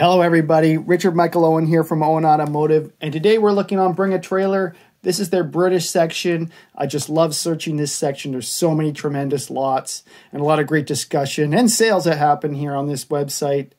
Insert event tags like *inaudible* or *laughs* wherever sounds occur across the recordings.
Hello everybody, Richard Michael Owen here from Owen Automotive, and today we're looking on Bring a Trailer. This is their British section. I just love searching this section. There's so many tremendous lots and a lot of great discussion and sales that happen here on this website.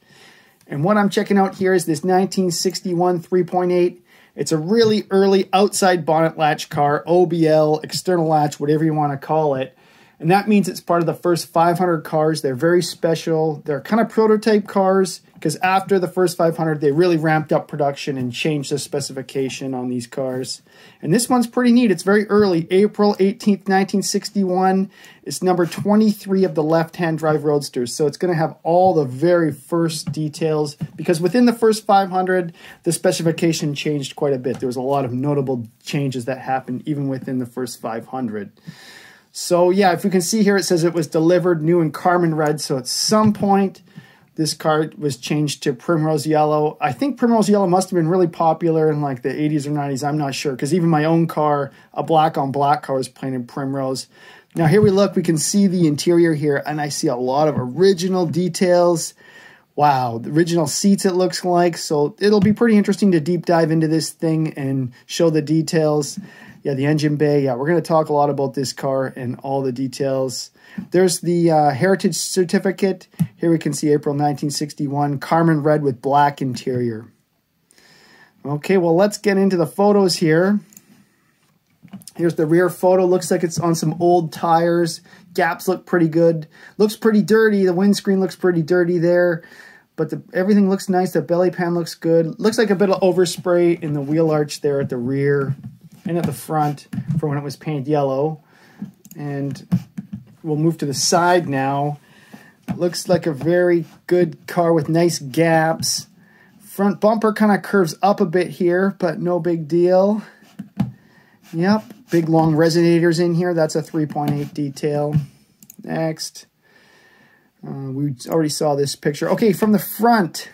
And what I'm checking out here is this 1961 3.8. It's a really early outside bonnet latch car, OBL, external latch, whatever you want to call it. And that means it's part of the first 500 cars. They're very special. They're kind of prototype cars because after the first 500, they really ramped up production and changed the specification on these cars. And this one's pretty neat. It's very early, April 18th, 1961. It's number 23 of the left-hand drive Roadsters. So it's going to have all the very first details because within the first 500, the specification changed quite a bit. There was a lot of notable changes that happened even within the first 500. So yeah, if you can see here, it says it was delivered new in Carmen red. So at some point, this car was changed to Primrose Yellow. I think Primrose Yellow must have been really popular in like the 80s or 90s. I'm not sure because even my own car, a black on black car, was painted Primrose. Now here we look, we can see the interior here, and I see a lot of original details. Wow, the original seats it looks like. So it'll be pretty interesting to deep dive into this thing and show the details yeah, the engine bay. Yeah, we're going to talk a lot about this car and all the details. There's the uh, heritage certificate. Here we can see April 1961, Carmen red with black interior. Okay, well, let's get into the photos here. Here's the rear photo. Looks like it's on some old tires. Gaps look pretty good. Looks pretty dirty. The windscreen looks pretty dirty there. But the, everything looks nice. The belly pan looks good. Looks like a bit of overspray in the wheel arch there at the rear and at the front for when it was painted yellow. And we'll move to the side now. Looks like a very good car with nice gaps. Front bumper kind of curves up a bit here, but no big deal. Yep, big long resonators in here. That's a 3.8 detail. Next. Uh, we already saw this picture. Okay, from the front.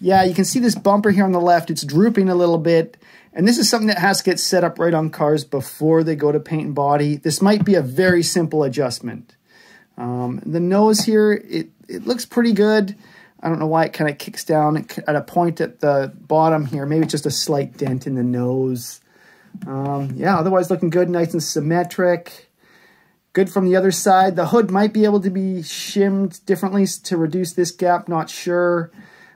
Yeah, you can see this bumper here on the left. It's drooping a little bit. And this is something that has to get set up right on cars before they go to paint and body. This might be a very simple adjustment. Um, the nose here, it, it looks pretty good. I don't know why it kind of kicks down at a point at the bottom here. Maybe just a slight dent in the nose. Um, yeah, otherwise looking good, nice and symmetric. Good from the other side. The hood might be able to be shimmed differently to reduce this gap, not sure.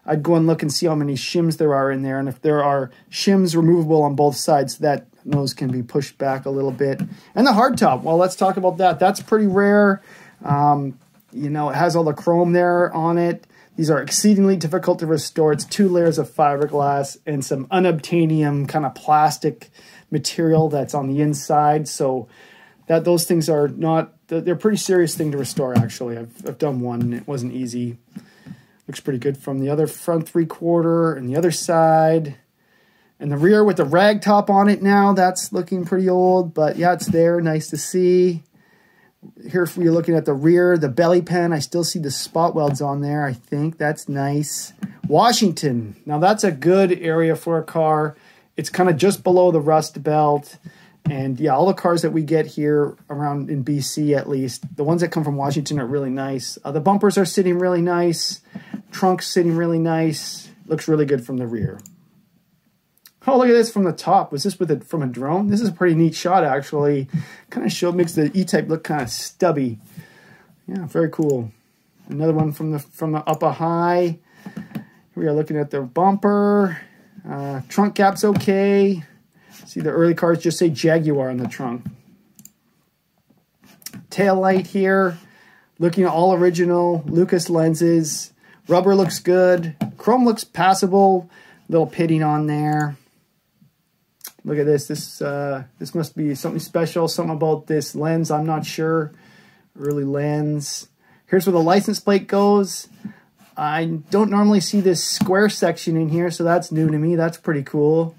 I'd go and look and see how many shims there are in there. And if there are shims removable on both sides, that nose can be pushed back a little bit. And the hardtop, well, let's talk about that. That's pretty rare. Um, you know, it has all the chrome there on it. These are exceedingly difficult to restore. It's two layers of fiberglass and some unobtainium kind of plastic material that's on the inside. So that those things are not, they're a pretty serious thing to restore, actually. I've, I've done one and it wasn't easy. Looks pretty good from the other front three quarter and the other side. And the rear with the rag top on it now, that's looking pretty old, but yeah, it's there. Nice to see. Here, if you're looking at the rear, the belly pan, I still see the spot welds on there. I think that's nice. Washington. Now, that's a good area for a car. It's kind of just below the rust belt. And yeah, all the cars that we get here around in BC, at least, the ones that come from Washington are really nice. Uh, the bumpers are sitting really nice. Trunk sitting really nice. Looks really good from the rear. Oh, look at this from the top. Was this with it from a drone? This is a pretty neat shot, actually. Kind of show makes the E-Type look kind of stubby. Yeah, very cool. Another one from the from the upper high. We are looking at the bumper. Uh, trunk gap's okay. See the early cars just say Jaguar on the trunk. Tail light here. Looking all original Lucas lenses. Rubber looks good. Chrome looks passable. Little pitting on there. Look at this. This uh, this must be something special. Something about this lens. I'm not sure. Early lens. Here's where the license plate goes. I don't normally see this square section in here, so that's new to me. That's pretty cool.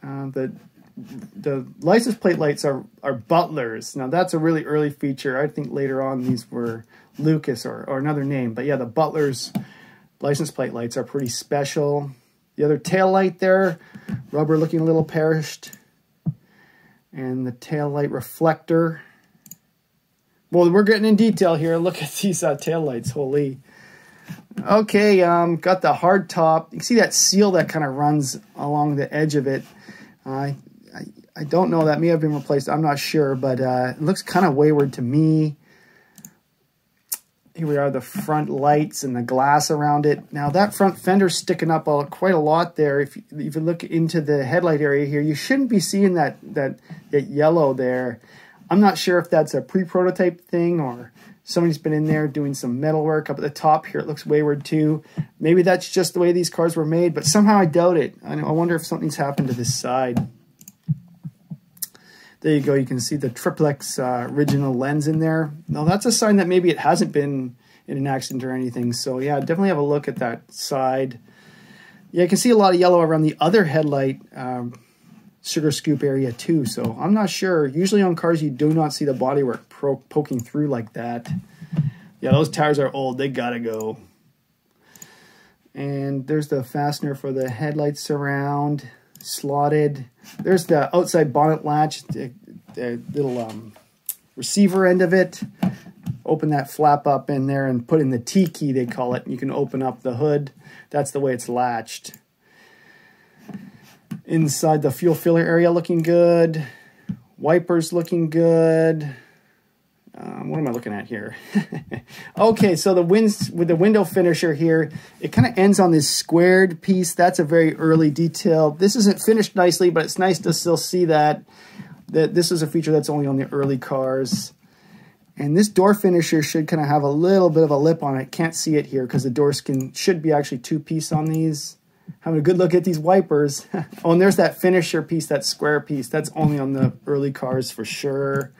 Uh, the the license plate lights are, are Butlers. Now, that's a really early feature. I think later on these were Lucas or, or another name. But yeah, the Butlers license plate lights are pretty special. The other tail light there, rubber looking a little perished. And the tail light reflector. Well, we're getting in detail here. Look at these uh, tail lights. Holy. Okay, um, got the hard top. You can see that seal that kind of runs along the edge of it. Uh, I, I don't know. That may have been replaced. I'm not sure, but uh, it looks kind of wayward to me. Here we are, the front lights and the glass around it. Now that front fender's sticking up all, quite a lot there. If you, if you look into the headlight area here, you shouldn't be seeing that, that, that yellow there. I'm not sure if that's a pre-prototype thing or Somebody's been in there doing some metal work up at the top here. It looks wayward too. Maybe that's just the way these cars were made, but somehow I doubt it. I, I wonder if something's happened to this side. There you go. You can see the triplex uh, original lens in there. Now that's a sign that maybe it hasn't been in an accident or anything. So yeah, definitely have a look at that side. Yeah, you can see a lot of yellow around the other headlight. Um, sugar scoop area too. So I'm not sure. Usually on cars, you do not see the bodywork poking through like that. Yeah, those tires are old. They gotta go. And there's the fastener for the headlight surround, slotted. There's the outside bonnet latch, the, the little um, receiver end of it. Open that flap up in there and put in the T key, they call it. You can open up the hood. That's the way it's latched. Inside the fuel filler area looking good. Wipers looking good. Um, what am I looking at here? *laughs* okay, so the wins with the window finisher here, it kind of ends on this squared piece. That's a very early detail. This isn't finished nicely, but it's nice to still see that that this is a feature that's only on the early cars. And this door finisher should kind of have a little bit of a lip on it. Can't see it here because the doors can should be actually two piece on these having a good look at these wipers. *laughs* oh, and there's that finisher piece, that square piece. That's only on the early cars for sure.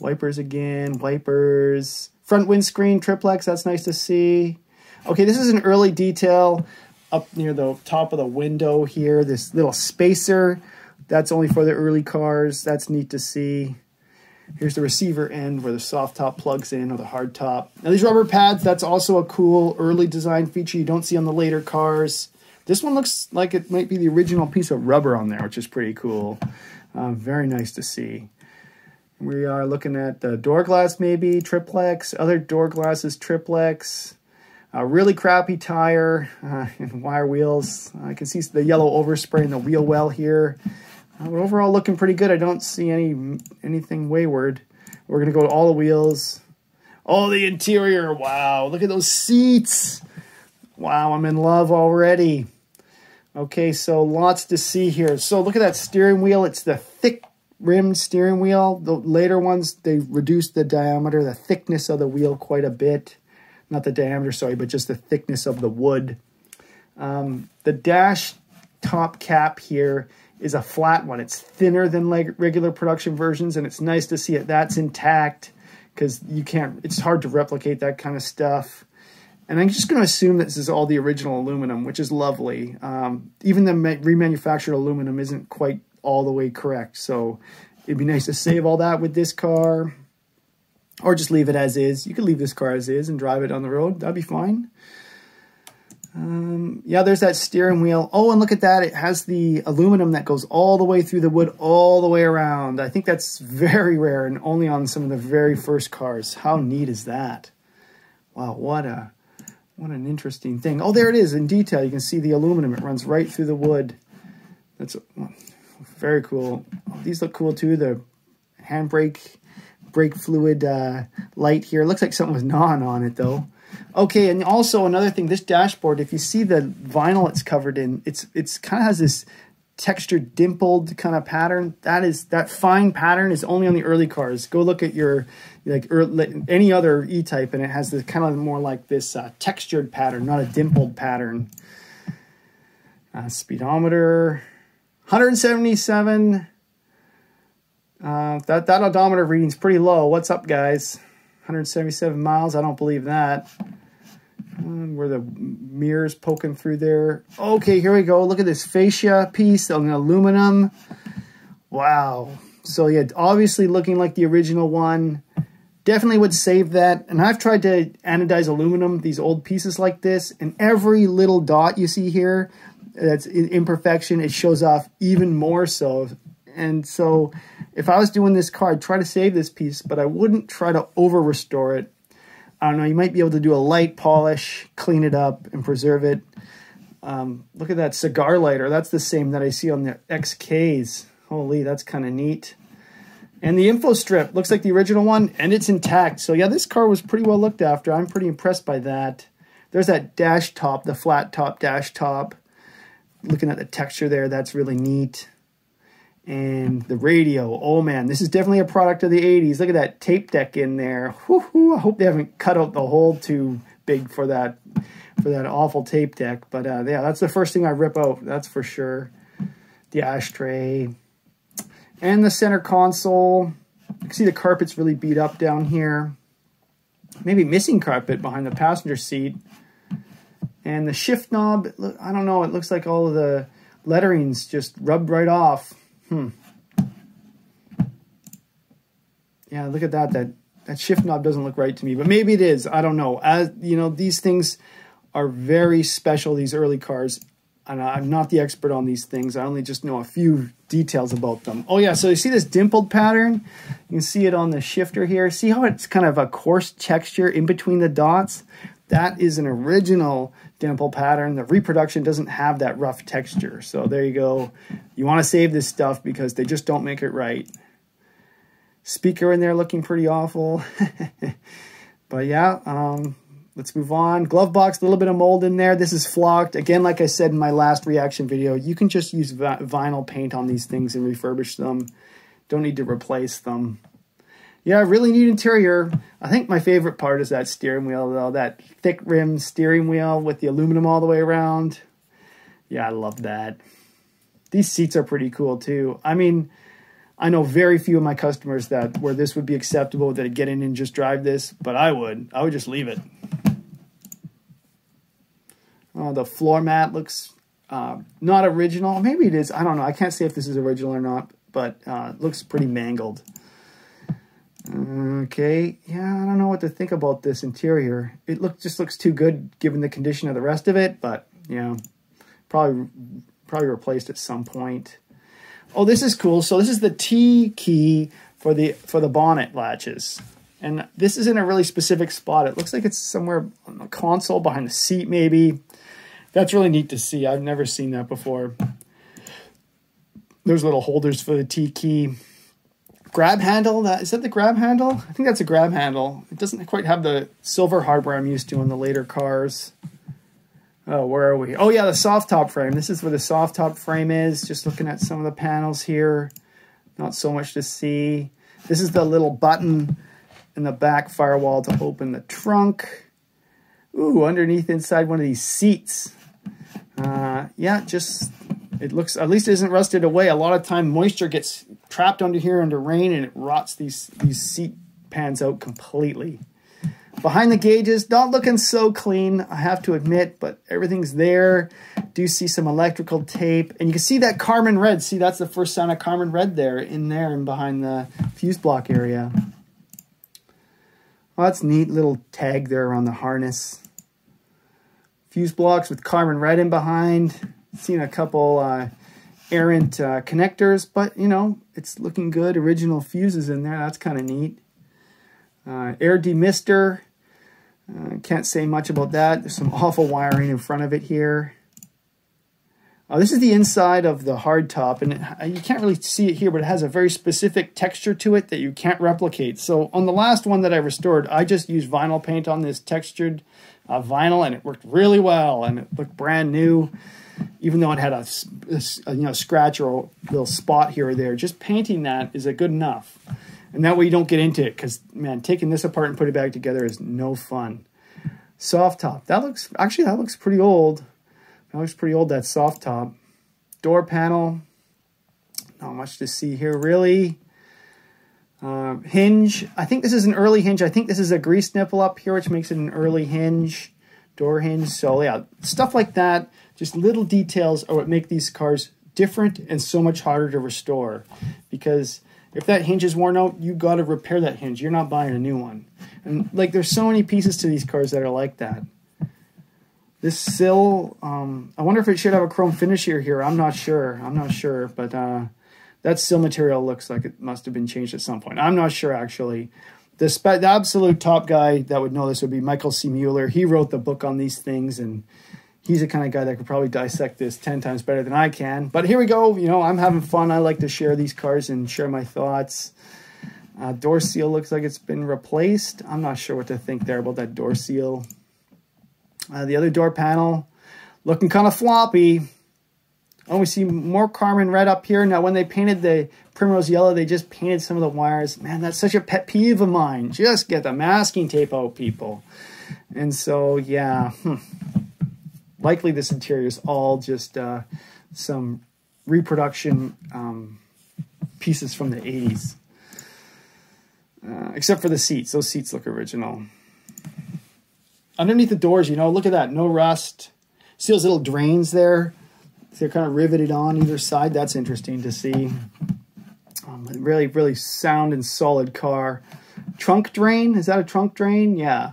Wipers again, wipers. Front windscreen triplex, that's nice to see. Okay, this is an early detail up near the top of the window here. This little spacer, that's only for the early cars. That's neat to see. Here's the receiver end where the soft top plugs in or the hard top. Now these rubber pads, that's also a cool early design feature you don't see on the later cars. This one looks like it might be the original piece of rubber on there, which is pretty cool. Uh, very nice to see. We are looking at the door glass maybe, triplex, other door glasses, triplex. A really crappy tire uh, *laughs* and wire wheels. I can see the yellow overspray in the wheel well here. Uh, but overall looking pretty good. I don't see any anything wayward. We're going to go to all the wheels. Oh, the interior. Wow. Look at those seats. Wow, I'm in love already. Okay, so lots to see here. So look at that steering wheel. It's the thick rimmed steering wheel. The later ones, they reduced the diameter, the thickness of the wheel quite a bit. Not the diameter, sorry, but just the thickness of the wood. Um, the dash top cap here is a flat one. It's thinner than like regular production versions, and it's nice to see it. That's intact because you can't. It's hard to replicate that kind of stuff. And I'm just going to assume that this is all the original aluminum, which is lovely. Um, even the remanufactured aluminum isn't quite all the way correct, so it'd be nice to save all that with this car, or just leave it as is. You could leave this car as is and drive it on the road. That'd be fine. Um, yeah, there's that steering wheel. Oh, and look at that. It has the aluminum that goes all the way through the wood, all the way around. I think that's very rare and only on some of the very first cars. How neat is that? Wow, what a what an interesting thing. Oh, there it is in detail. You can see the aluminum. It runs right through the wood. That's very cool. These look cool too. The handbrake brake fluid uh, light here. It looks like something was gnawing on it though. Okay, and also another thing, this dashboard, if you see the vinyl it's covered in, it's it's kind of has this textured dimpled kind of pattern. That is that fine pattern is only on the early cars. Go look at your like early, any other E-type, and it has this kind of more like this uh, textured pattern, not a dimpled pattern. Uh, speedometer, 177. Uh, that that odometer reading's pretty low. What's up, guys? 177 miles. I don't believe that. Um, where the mirrors poking through there. Okay, here we go. Look at this fascia piece on aluminum. Wow. So yeah, obviously looking like the original one. Definitely would save that. And I've tried to anodize aluminum, these old pieces like this, and every little dot you see here, that's imperfection, it shows off even more so. And so if I was doing this car, I'd try to save this piece, but I wouldn't try to over restore it. I don't know, you might be able to do a light polish, clean it up, and preserve it. Um, look at that cigar lighter. That's the same that I see on the XKs. Holy, that's kind of neat. And the info strip looks like the original one, and it's intact. So yeah, this car was pretty well looked after. I'm pretty impressed by that. There's that dash top, the flat top dash top. Looking at the texture there, that's really neat. And the radio, oh man, this is definitely a product of the 80s. Look at that tape deck in there. Woo-hoo, I hope they haven't cut out the hole too big for that for that awful tape deck. But uh, yeah, that's the first thing I rip out, that's for sure. The ashtray, and the center console. You can see the carpet's really beat up down here. Maybe missing carpet behind the passenger seat. And the shift knob, I don't know, it looks like all of the lettering's just rubbed right off. Hmm. Yeah, look at that. That that shift knob doesn't look right to me, but maybe it is. I don't know. As you know, these things are very special. These early cars, and I'm not the expert on these things. I only just know a few details about them. Oh yeah, so you see this dimpled pattern? You can see it on the shifter here. See how it's kind of a coarse texture in between the dots? That is an original dimple pattern. The reproduction doesn't have that rough texture. So there you go. You want to save this stuff because they just don't make it right. Speaker in there looking pretty awful. *laughs* but yeah, um, Let's move on. Glove box, a little bit of mold in there. This is flocked. Again, like I said in my last reaction video, you can just use vinyl paint on these things and refurbish them. Don't need to replace them. Yeah, really neat interior. I think my favorite part is that steering wheel, though. That thick rim steering wheel with the aluminum all the way around. Yeah, I love that. These seats are pretty cool, too. I mean, I know very few of my customers that where this would be acceptable that get in and just drive this, but I would. I would just leave it. Uh, the floor mat looks uh, not original. Maybe it is. I don't know. I can't say if this is original or not, but uh, looks pretty mangled. Okay, yeah, I don't know what to think about this interior. It look just looks too good given the condition of the rest of it, but you know, probably probably replaced at some point. Oh, this is cool. So this is the T key for the for the bonnet latches. And this is in a really specific spot. It looks like it's somewhere on the console behind the seat maybe. That's really neat to see. I've never seen that before. There's little holders for the T key. Grab handle, that is that the grab handle? I think that's a grab handle. It doesn't quite have the silver hardware I'm used to on the later cars. Oh, where are we? Oh yeah, the soft top frame. This is where the soft top frame is. Just looking at some of the panels here. Not so much to see. This is the little button in the back firewall to open the trunk. Ooh, underneath inside one of these seats. Uh, yeah, just it looks at least it isn't rusted away. A lot of time moisture gets trapped under here under rain and it rots these these seat pans out completely. Behind the gauges, not looking so clean, I have to admit, but everything's there. Do see some electrical tape, and you can see that Carmen red. See, that's the first sign of Carmen red there, in there and behind the fuse block area. Well, that's neat little tag there on the harness fuse blocks with Carmen red in behind. Seen a couple uh, errant uh, connectors, but you know, it's looking good. Original fuses in there, that's kind of neat. Uh, air demister, uh, can't say much about that. There's some *laughs* awful wiring in front of it here. Uh, this is the inside of the hardtop, and it, uh, you can't really see it here, but it has a very specific texture to it that you can't replicate. So on the last one that I restored, I just used vinyl paint on this textured vinyl, and it worked really well, and it looked brand new, even though it had a, a, you know scratch or a little spot here or there. Just painting that is a good enough, and that way you don't get into it. Because man, taking this apart and putting it back together is no fun. Soft top. That looks actually that looks pretty old. That looks pretty old. That soft top. Door panel. Not much to see here really. Uh, hinge, I think this is an early hinge. I think this is a grease nipple up here, which makes it an early hinge, door hinge. So yeah, stuff like that, just little details are what make these cars different and so much harder to restore. Because if that hinge is worn out, you got to repair that hinge. You're not buying a new one. And like, there's so many pieces to these cars that are like that. This sill, um, I wonder if it should have a chrome finish here. Here, I'm not sure. I'm not sure, but uh, that sill material looks like it must have been changed at some point. I'm not sure actually. The, spe- the absolute top guy that would know this would be Michael C. Mueller. He wrote the book on these things, and he's the kind of guy that could probably dissect this 10 times better than I can. But here we go. You know, I'm having fun. I like to share these cars and share my thoughts. Uh, door seal looks like it's been replaced. I'm not sure what to think there about that door seal. Uh, the other door panel looking kind of floppy. Oh, we see more Carmen red up here. Now, when they painted the primrose yellow, they just painted some of the wires. Man, that's such a pet peeve of mine. Just get the masking tape out, people. And so, yeah, hmm. likely this interior is all just uh, some reproduction um, pieces from the 80s. Uh, except for the seats. Those seats look original. Underneath the doors, you know, look at that. No rust. See those little drains there? They're kind of riveted on either side. That's interesting to see. Um, really, really sound and solid car. Trunk drain? Is that a trunk drain? Yeah.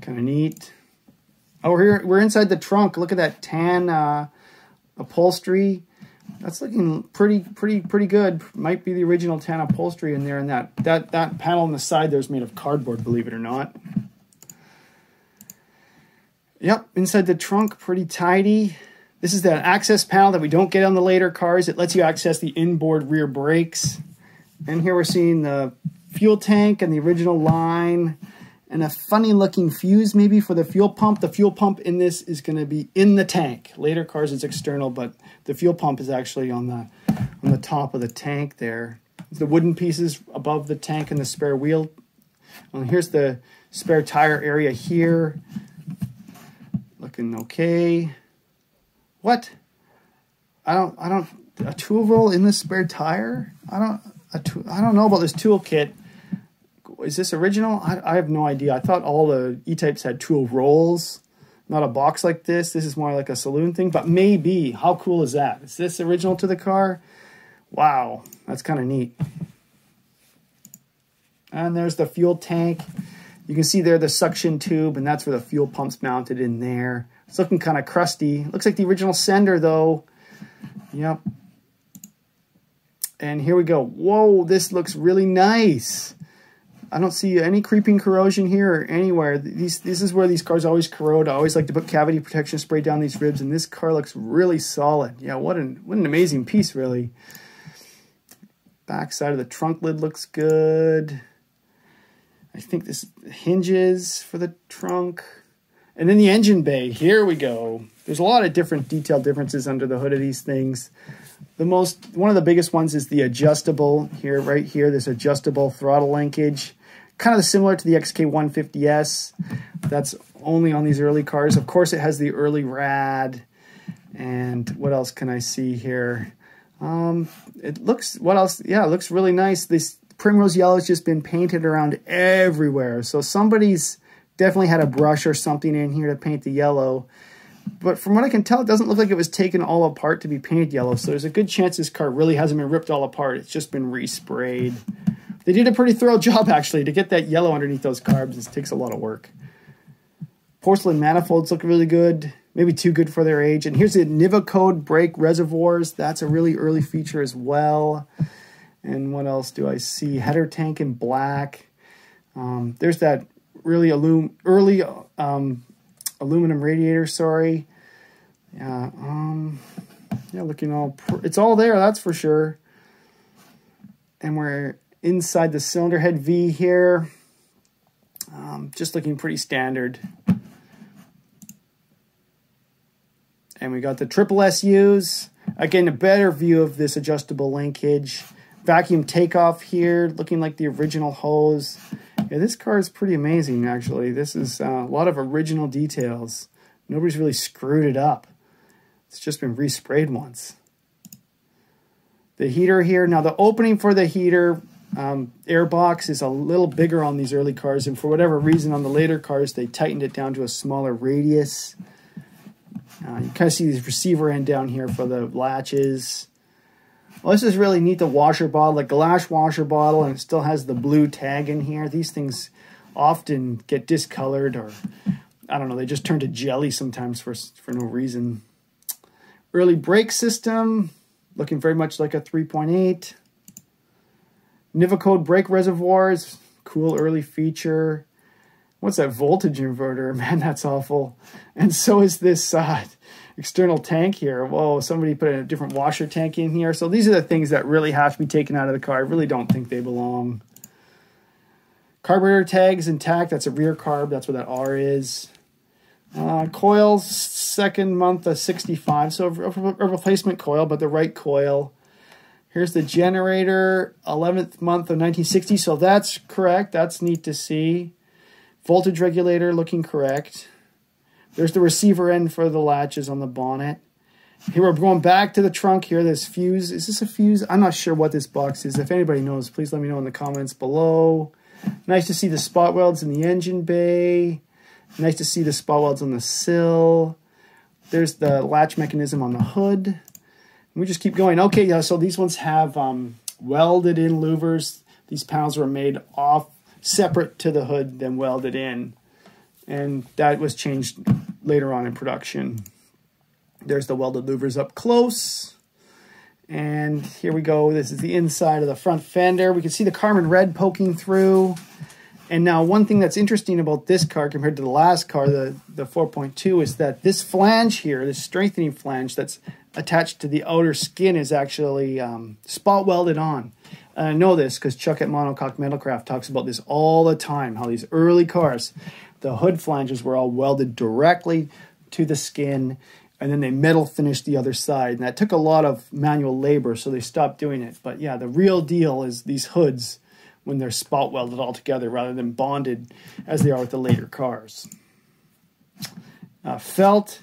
Kind of neat. Oh, we're here. We're inside the trunk. Look at that tan uh, upholstery. That's looking pretty, pretty, pretty good. Might be the original tan upholstery in there, and that that that panel on the side there is made of cardboard. Believe it or not. Yep, inside the trunk, pretty tidy. This is the access panel that we don't get on the later cars. It lets you access the inboard rear brakes. And here we're seeing the fuel tank and the original line and a funny looking fuse maybe for the fuel pump. The fuel pump in this is going to be in the tank. Later cars it's external, but the fuel pump is actually on the on the top of the tank there. The wooden pieces above the tank and the spare wheel. And here's the spare tire area here. Looking okay. What? I don't. I don't. A tool roll in the spare tire? I don't. A tool, I don't know about this toolkit. Is this original? I, I have no idea. I thought all the E-types had tool rolls, not a box like this. This is more like a saloon thing, but maybe. How cool is that? Is this original to the car? Wow, that's kind of neat. And there's the fuel tank. You can see there the suction tube, and that's where the fuel pump's mounted in there. It's looking kind of crusty. Looks like the original sender, though. Yep. And here we go. Whoa, this looks really nice. I don't see any creeping corrosion here or anywhere. These, this is where these cars always corrode. I always like to put cavity protection spray down these ribs, and this car looks really solid. Yeah, what an, what an amazing piece, really. Back side of the trunk lid looks good. I think this hinges for the trunk. And then the engine bay, here we go. There's a lot of different detail differences under the hood of these things. The most, one of the biggest ones is the adjustable here, right here, this adjustable throttle linkage. Kind of similar to the XK150S. That's only on these early cars. Of course, it has the early rad. And what else can I see here? Um, it looks, what else? Yeah, it looks really nice. This primrose yellow has just been painted around everywhere. So somebody's Definitely had a brush or something in here to paint the yellow. But from what I can tell, it doesn't look like it was taken all apart to be painted yellow. So there's a good chance this car really hasn't been ripped all apart. It's just been resprayed. They did a pretty thorough *laughs* job, actually, to get that yellow underneath those carbs. It takes a lot of work. Porcelain manifolds look really good. Maybe too good for their age. And here's the Nivocode brake reservoirs. That's a really early feature as well. And what else do I see? Header tank in black. Um, there's that really alum early um, aluminum radiator. Sorry. Yeah. Um, yeah, looking all it's all there. That's for sure. And we're inside the cylinder head V here. Um, just looking pretty standard. And we got the triple SUs. Again, a better view of this adjustable linkage. Vacuum takeoff here, looking like the original hose. Yeah, this car is pretty amazing, actually. This is uh, a lot of original details. Nobody's really screwed it up. It's just been resprayed once. The heater here. Now, the opening for the heater um, airbox is a little bigger on these early cars, and for whatever reason, on the later cars, they tightened it down to a smaller radius. Uh, you kind of see the receiver end down here for the latches. Well, this is really neat, the washer bottle, a glass washer bottle, and it still has the blue tag in here. These things often get discolored or, I don't know, they just turn to jelly sometimes for, for no reason. Early brake system, looking very much like a 3.8. Nivocode brake reservoirs, cool early feature. What's that voltage inverter? *laughs* Man, that's awful. And so is this uh, external tank here. Whoa, somebody put a different washer tank in here. So these are the things that really have to be taken out of the car. I really don't think they belong. Carburetor tags intact. That's a rear carb. That's what that R is. Uh, coils, second month of 65. So a, replacement coil, but the right coil. Here's the generator, 11th month of 1960. So that's correct. That's neat to see. Voltage regulator looking correct. There's the receiver end for the latches on the bonnet. Here we're going back to the trunk here. This fuse. Is this a fuse? I'm not sure what this box is. If anybody knows, please let me know in the comments below. Nice to see the spot welds in the engine bay. Nice to see the spot welds on the sill. There's the latch mechanism on the hood. We just keep going. Okay, yeah, so these ones have um, welded in louvers. These panels were made off separate to the hood, then welded in. And that was changed later on in production. There's the welded louvers up close. And here we go. This is the inside of the front fender. We can see the Carmen red poking through. And now one thing that's interesting about this car compared to the last car, the, the 4.2, is that this flange here, this strengthening flange that's attached to the outer skin is actually um, spot welded on. And I know this because Chuck at Monocoque Metalcraft talks about this all the time, how these early cars, the hood flanges were all welded directly to the skin and then they metal finished the other side. And that took a lot of manual labor, so they stopped doing it. But yeah, the real deal is these hoods when they're spot welded all together rather than bonded as they are with the later cars. Uh, felt.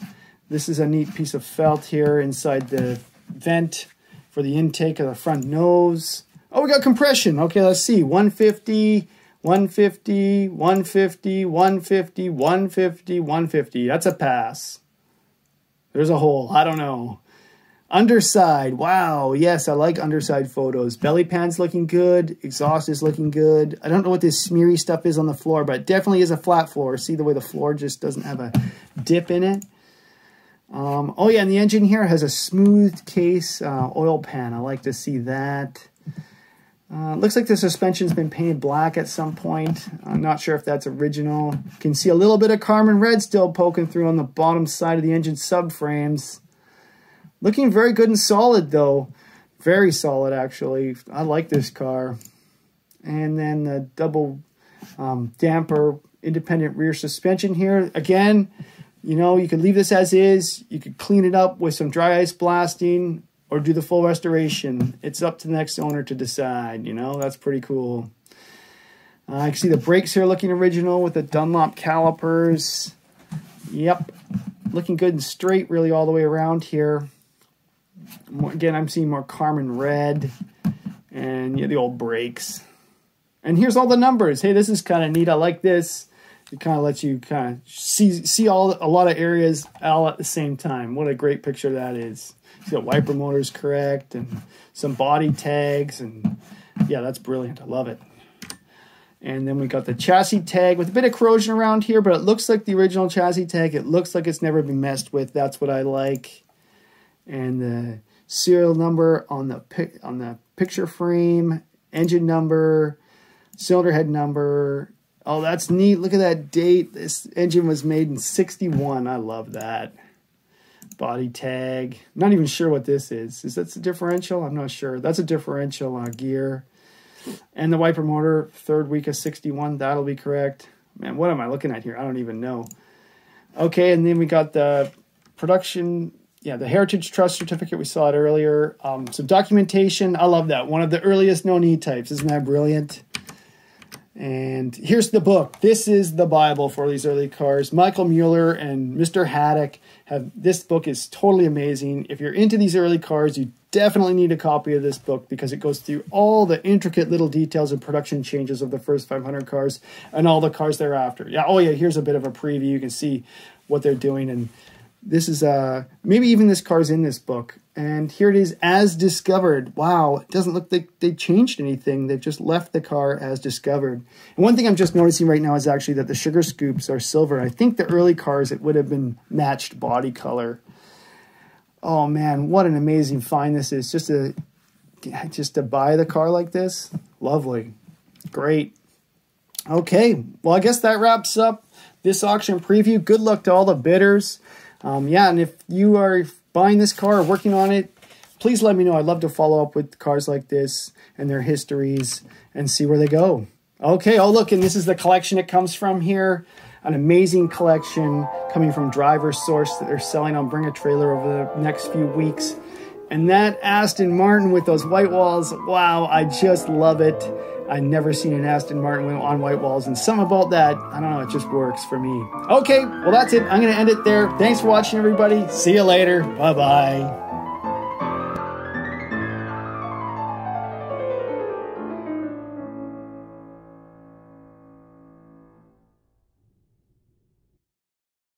This is a neat piece of felt here inside the vent for the intake of the front nose. Oh, we got compression. Okay, let's see. 150, 150, 150, 150, 150, 150. That's a pass. There's a hole. I don't know. Underside. Wow. Yes, I like underside photos. Belly pan's looking good. Exhaust is looking good. I don't know what this smeary stuff is on the floor, but it definitely is a flat floor. See the way the floor just doesn't have a dip in it? Um, oh, yeah, and the engine here has a smooth case uh, oil pan. I like to see that. Uh, looks like the suspension's been painted black at some point. I'm not sure if that's original. You can see a little bit of Carmen red still poking through on the bottom side of the engine subframes. Looking very good and solid though. Very solid actually. I like this car. And then the double um, damper independent rear suspension here. Again, you know, you could leave this as is. You could clean it up with some dry ice blasting or do the full restoration. It's up to the next owner to decide, you know, that's pretty cool. Uh, I can see the brakes here looking original with the Dunlop calipers. Yep, looking good and straight really all the way around here. Again, I'm seeing more Carmen red and yeah, the old brakes. And here's all the numbers. Hey, this is kind of neat. I like this. It kind of lets you kind of see see all a lot of areas all at the same time. What a great picture that is. Got wiper motors correct and some body tags. And yeah, that's brilliant. I love it. And then we got the chassis tag with a bit of corrosion around here, but it looks like the original chassis tag. It looks like it's never been messed with. That's what I like. And the serial number on the on the picture frame, engine number, cylinder head number. Oh, that's neat. Look at that date. This engine was made in 61. I love that body tag. Not even sure what this is. Is that a differential? I'm not sure. That's a differential uh, gear. And the wiper motor, third week of 61. That'll be correct. Man, what am I looking at here? I don't even know. Okay, and then we got the production, yeah, the Heritage Trust Certificate. We saw it earlier. Um, some documentation. I love that. One of the earliest known E-types. Isn't that brilliant? And here's the book. This is the Bible for these early cars. Michael Mueller and Mr. Haddock have this book is totally amazing. If you're into these early cars, you definitely need a copy of this book because it goes through all the intricate little details and production changes of the first 500 cars and all the cars thereafter. Yeah, oh yeah, here's a bit of a preview. You can see what they're doing and this is uh maybe even this car's in this book and here it is as discovered. Wow it doesn't look like they changed anything. They've just left the car as discovered. And one thing i'm just noticing right now is actually that the sugar scoops are silver. I think the early cars it would have been matched body color. Oh man what an amazing find this is. Just to just to buy the car like this? Lovely. Great. Okay, well, I guess that wraps up this auction preview. Good luck to all the bidders. Um, yeah, and if you are buying this car or working on it, please let me know. I'd love to follow up with cars like this and their histories and see where they go. Okay, oh, look, and this is the collection it comes from here. An amazing collection coming from Driver Source that they're selling on Bring a Trailer over the next few weeks. And that Aston Martin with those white walls, wow, I just love it. I never seen an Aston Martin on white walls, and some about that, I don't know, it just works for me. Okay, well, that's it. I'm going to end it there. Thanks for watching, everybody. See you later. Bye bye.